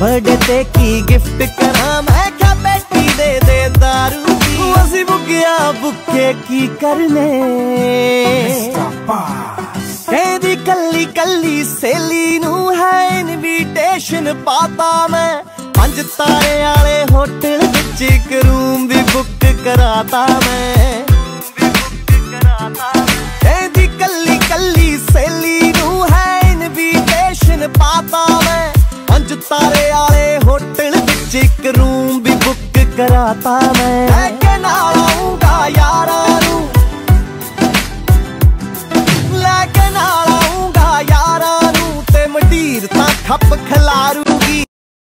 Birthday ਤੇ ਕੀ gift ਕਰਾਂ? ਮੈਂ ਕਿਹਾ ਬੇਟੀ ਦੇ ਦੇ दारू ਦੀ ਅਸੀਂ ਬੁੱਕਿਆ ਬੁੱਕੇ ਕੀ ਕਰਨੇ? ਕਹਿੰਦੀ ਕੱਲੀ ਕੱਲੀ ਸੇਲੀ ਨੂੰ ਹੈ ਇਨਵੀਟੇਸ਼ਨ ਪਾਤਾ ਮੈਂ। ਪੰਜ ਤਾਰੇ ਵਾਲੇ ਹੋਟਲ ਵਿੱਚ ਇੱਕ ਰੂਮ ਵੀ ਬੁੱਕ ਕਰਾਤਾ ਮੈਂ। ਤਾਰੇ ਵਾਲੇ ਹੋਟਲ ਵਿੱਚ ਇੱਕ ਰੂਮ ਵੀ ਬੁੱਕ ਕਰਾਤਾ ਮੈਂ। ਲੈ ਕੇ ਨਾਲ ਆਉਂਗਾ ਯਾਰਾਂ ਨੂੰ। ਲੈ ਕੇ ਨਾਲ ਆਉਂਗਾ ਯਾਰਾਂ ਨੂੰ ਤੇ ਮਡੀਰ ਤਾਂ ਖੱਪ ਖਲਾਰੂਗੀ।